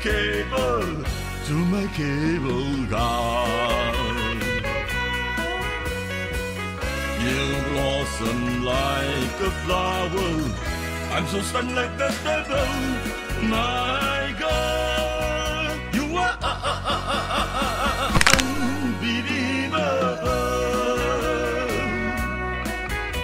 cable to my cable guy. You blossom like a flower. I'm so stunned like the devil.